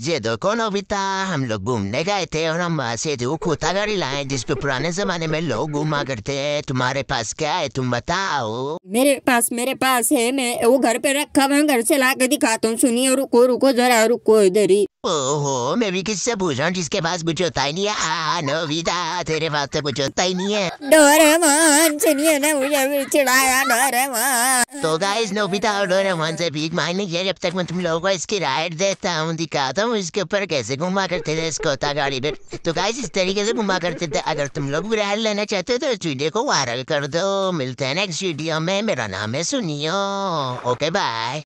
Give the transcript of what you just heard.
ये देखो नोबिता हम लोग घूमने गए थे और हम से जो खोता गाड़ी लाए जिसपे पुराने जमाने में लोग घूमा करते हैं, तुम्हारे पास क्या है, तुम बताओ। मेरे पास मेरे पास है, मैं वो घर पे रखा मैं घर से ला के दिखाता हूँ। सुनिए रुको रुको, जरा रुको इधर ही। ओहो मैं भी किससे पूछ रहा हूँ जिसके पास कुछ होता ही नहीं है? आ, नोबिता तेरे पास तो कुछ होता ही नहीं है। डोरेमोन सुनिए ना मुझे भी चिढ़ाया डोरेमोन। तो गाइस नोबिता और डोरेमोन से भीख मांगने के जब तक मैं तुम लोगों को इसकी राइड देता हूँ दिखाता हूँ इसके ऊपर कैसे घुमा करते थे इसको था गाड़ी पे तो गाइस इस तरीके से घुमा करते थे। अगर तुम लोग राइड लेना चाहते हो तो इस वीडियो को वायरल कर दो। मिलते हैं नेक्स्ट वीडियो में। मेरा नाम है सुनियो। Okay bye